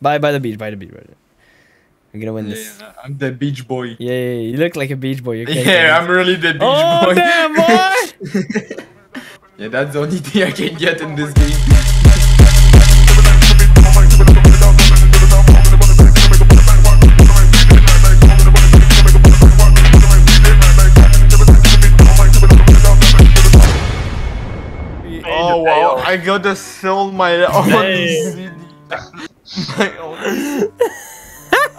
By by the beach, by the beach, right? We're gonna win this. Yeah, I'm the beach boy. Yeah, yeah, yeah, you look like a beach boy. You can't Yeah, get I'm really the beach Oh boy. damn, boy! yeah, that's the only thing I can get in this game. Oh wow, I gotta sell my own Hey. CD. My.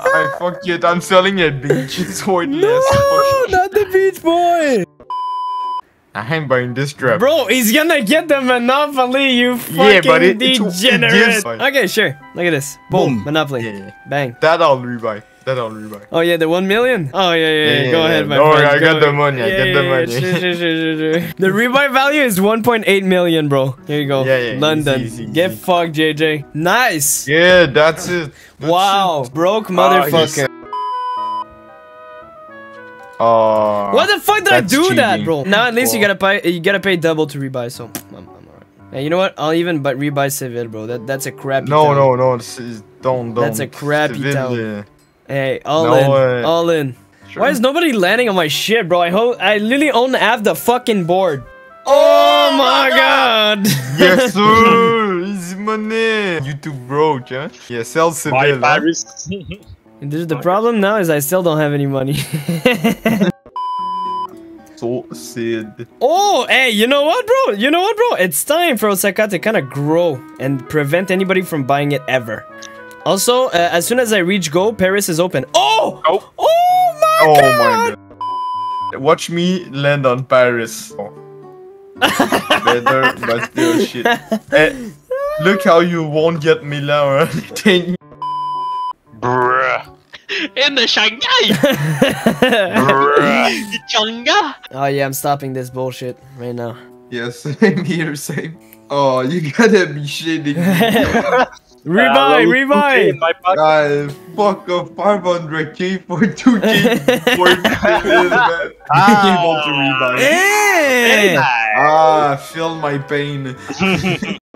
I fuck it, I'm selling a beach. It's worthless. no, not the beach boy. I ain't buying this trap. Bro, he's gonna get the monopoly. You fucking Yeah, but it- degenerate. okay, sure. Look at this. Boom, Boom. monopoly. Yeah, yeah. Bang. That I'll rebuy. That I'll. Oh yeah, the one million. Oh yeah, yeah. yeah. Yeah, Go yeah, ahead, my Don't friend. I Go got the money, I got the money. Sure, sure, sure, sure, sure. The rebuy value is 1.8 million, bro. Here you go. Yeah, yeah, London. easy, easy, Get easy. fucked, JJ. Nice. Yeah, that's it. That's wow, it. broke Ah, motherfucker. Oh. What the fuck did I do that, bro? Now at least you gotta pay. You gotta pay double to rebuy. So I'm, I'm alright. Hey, you know what? I'll even but rebuy Seville, bro. That that's a crappy. No, town. no, no. Don't, don't. That's a crappy Seville, town. yeah. Hey, all No in, way. all in. Sure. Why is nobody landing on my shit, bro? I hope I literally own half the fucking board. Oh, oh my god! Yes, sir. Easy money. YouTube broke, huh? Yeah, sell Bye, Seville. huh? Paris. This is the problem now is I still don't have any money. So sad. oh, hey, you know what, bro? You know what, bro? It's time for Osaka to kind of grow and prevent anybody from buying it ever. Also, uh, as soon as I reach go, Paris is open. Oh! Oh. Oh my Oh god! my god. Watch me land on Paris. Oh. Better, but still shit. Eh, look how you won't get Milan or anything. Bruh. In the Shanghai! Bruh. Changa! oh yeah, I'm stopping this bullshit right now. Yes, same here, same. Oh, you gotta be shitting me. Rebuy, Uh, rebuy! My pocket. Guys, fuck a 500k for 2k for Seville, man. Ah. Able to rebuy. Hey! Ah, feel my pain.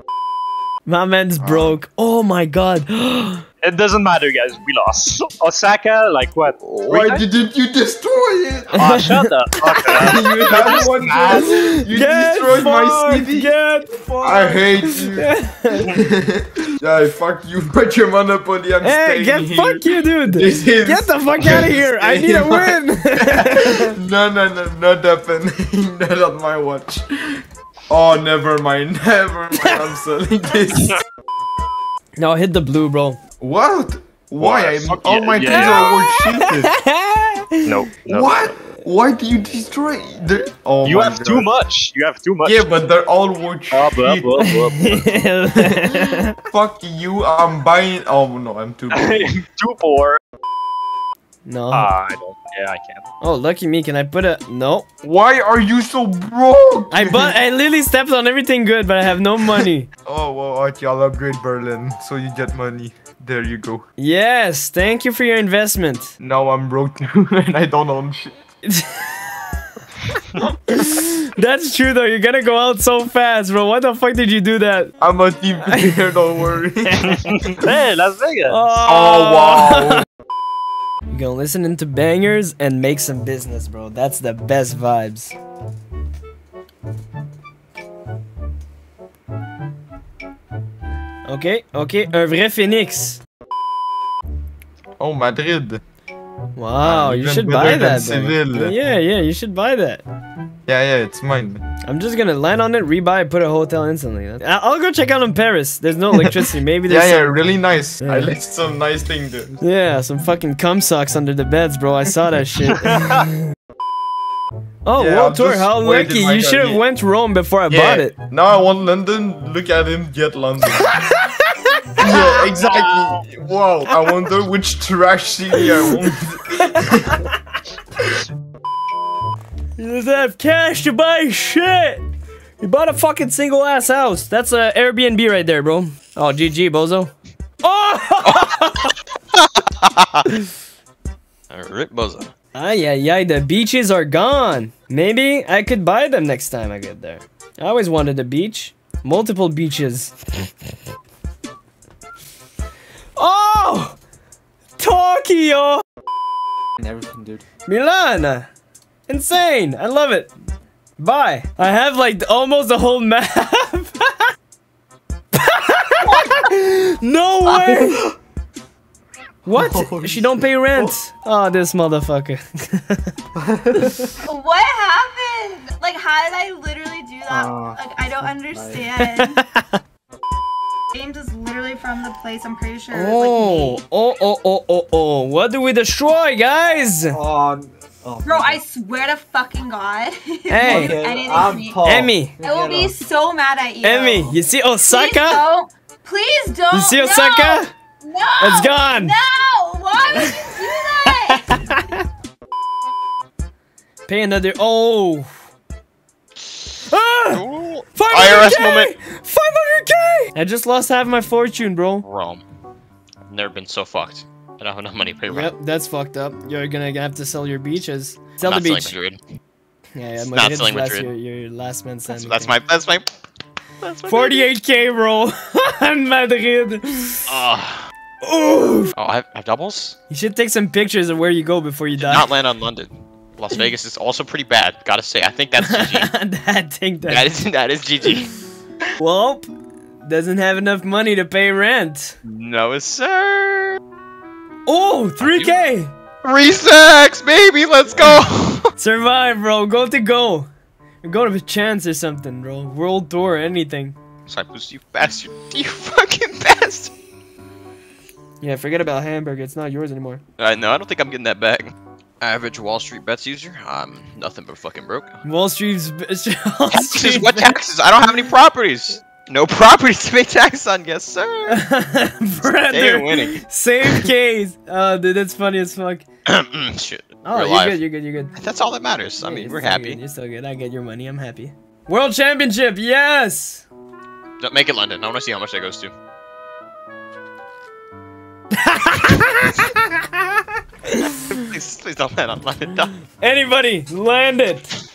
My man's broke. Oh my god. It doesn't matter, guys. We lost. Osaka, like what? Why times? didn't you destroy it? Ah, shut the fuck up. you had one chance. You Get destroyed my fucked, city. Get fucked. I hate you. yeah, fuck you. Put your monopoly. I'm Hey, staying get here. fuck you, dude. This is- Get the fuck out of here. I need a win. no, no, no, not happening. not on my watch. Oh, never mind. Never mind. I'm selling this. no, hit the blue, bro. What? Why? Why? I'm, all yeah, my yeah. things are worth shit. No, no. What? Why do you destroy? The... Oh You have God. too much. You have too much. Yeah, but they're all worth Blah, blah, shit. blah, blah, blah. Fuck you. I'm buying. Oh no, I'm too. big. too poor. no. Ah, I don't. Yeah, I can't. Oh, lucky me. Can I put a no? Why are you so broke? I but I literally stepped on everything good, but I have no money. Oh well, okay, I'll upgrade Berlin so you get money. There you go. yes, thank you for your investment. Now I'm broke and I don't own shit. That's true though. You're gonna go out so fast, bro. Why the fuck did you do that? I'm a team player. Don't worry. Hey, Las Vegas. oh, oh wow. You're gonna listen into bangers and make some business, bro. That's the best vibes. Ok, ok, un vrai phoenix. Oh Madrid. Wow, you should buy that. Yeah, yeah, you should buy that. Yeah, yeah, it's mine. I'm just gonna land on it, rebuy, put a hotel instantly. I- I'll go check out in Paris. There's no electricity. Maybe Yeah, there's yeah, really nice. I Yeah. left some nice thing there. yeah, some fucking cum socks under the beds, bro. I saw that shit. oh, Yeah, World Tour, how lucky! You should have went Rome before I Yeah. bought it. Now I want London. Look at him get London. yeah, exactly. Wow. I wonder which trash city I want. He doesn't have cash to buy shit. He bought a fucking single ass house. That's a Airbnb right there, bro. Oh, GG, bozo. Oh! Uh, Alright, buzzer. Ay, ay, ay, the beaches are gone. Maybe I could buy them next time I get there. I always wanted a beach. Multiple beaches. oh! Tokyo! And everything, dude. Milan! Insane! I love it. Bye. I have like almost the whole map. no way! What? Oh, she don't pay rent. Oh, this motherfucker. What happened? Like, how did I literally do that? Uh, like, I don't understand. James is literally from the place. I'm pretty sure. oh, like oh, oh, oh, oh, oh. What do we destroy, guys? Oh, oh Bro, I swear to fucking God. Hey. Okay, anything to I'm me, Paul. Emmy. I will be so mad at you. Emmy, you see Osaka? Please Osaka? don't. Please don't. You see no. Osaka? No. It's gone. No. Why would you do that? Pay another. Oh. Ah! Ooh. 500K! IRS moment. 500k! I just lost half my fortune, bro. Rome. I've never been so fucked. I don't have enough money to pay rent. Yep, that's fucked up. You're gonna have to sell your beaches. I'm Sell the not selling beach. Madrid. Yeah, yeah, It's Madrid's not selling last Madrid. Your, your last man That's, that's my. That's my. That's my. 48k, bro. in Madrid. Oh, Oof. oh I, have, I have doubles. You should take some pictures of where you go before you Did die. not land on London. Las Vegas is also pretty bad. Gotta say, I think that's GG. that thing that. that is that is GG. Well, doesn't have enough money to pay rent. No, sir. Oh, 3k! Resacks, baby. Let's go. Survive, bro. Go to go. Go to a chance or something, bro. World tour, anything. Cyprus, you bastard. You fucking bastard. Yeah, forget about Hamburg. It's not yours anymore. Uh, I know. I don't think I'm getting that back. Average Wall Street bets user. I'm nothing but fucking broke. Wall Street's. Wall Taxes? Street What taxes? I don't have any properties. No properties to pay tax on, yes sir. Stay Brother, winning. same case. Oh, dude, that's funny as fuck. Shit. Oh, We're you're live. good. You're good. You're good. That's all that matters. I Yeah, mean, we're happy. Good. You're still good. I get your money. I'm happy. World Championship, yes. Don't make it London. I want to see how much that goes to. please, please don't land on London. No. Anybody, land it.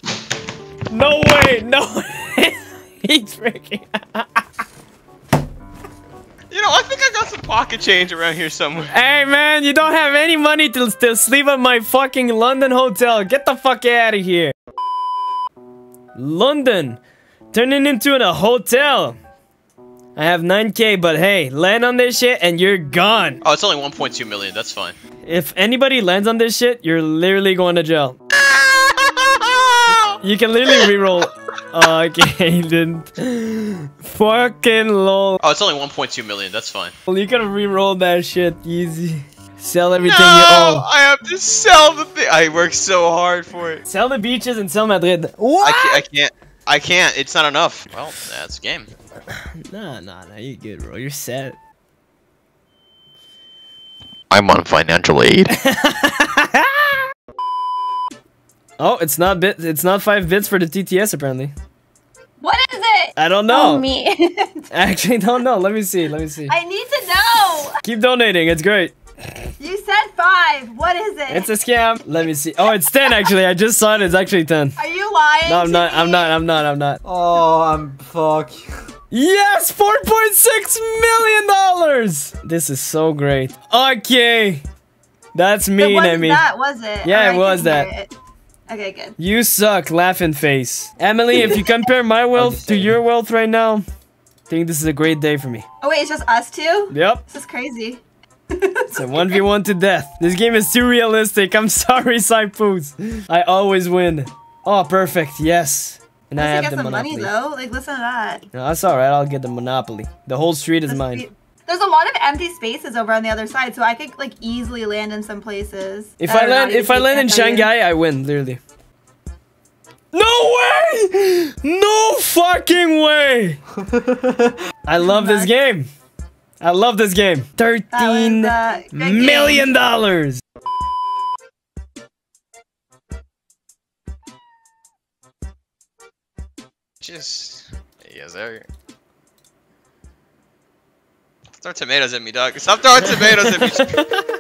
No way. No. way. He's freaking. You know, I think I got some pocket change around here somewhere. Hey man, you don't have any money to, to sleep at my fucking London hotel. Get the fuck out of here. London, turning into a hotel. I have 9k, but hey, land on this shit and you're gone. Oh, it's only 1.2 million. That's fine. If anybody lands on this shit, you're literally going to jail. You can literally reroll. Oh, okay, he didn't. Fucking lol. Oh, it's only 1.2 million. That's fine. Well, you could have rerolled that shit easy. Sell everything no, you own. I have to sell the thing. I worked so hard for it. Sell the beaches and sell Madrid. I What? can't, I can't. I can't. It's not enough. Well, that's game. Nah, nah, nah. You're good, bro. You're set. I'm on financial aid. Oh, it's not bit. It's not five bits for the TTS apparently. what is it? I don't know. Oh, me. I actually don't know. Let me see. Let me see. I need to know. Keep donating. It's great. You said five. What is it? It's a scam. Let me see. Oh, it's ten actually. I just saw it. It's actually ten. Are you lying? No, I'm not. me? I'm not. I'm not. I'm not. Oh, I'm fuck. Yes, four point six million dollars. This is so great. Okay, that's It mean, wasn't Emmy. that, was it? Yeah, Or it I was can hear that. It. Okay, good. You suck, laughing face. Emily, if you compare my wealth to your wealth right now, I think this is a great day for me. Oh wait, it's just us two. Yep. This is crazy. It's a 1v1 to death. This game is too realistic. I'm sorry, Cypoos. I always win. Oh, perfect. Yes. And I Let's have get the some monopoly. money though. Like listen to that. No, that's alright. I'll get the monopoly. The whole street is This mine. Be- There's a lot of empty spaces over on the other side, so I could like easily land in some places. If I land, if I land in Shanghai, I win. Literally. No way! No fucking way! I love this game. I love this game. That was, uh, good game. million dollars. Just yes, there. Throwing tomatoes at me, dog. Stop throwing tomatoes at me.